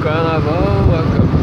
carnaval acabou.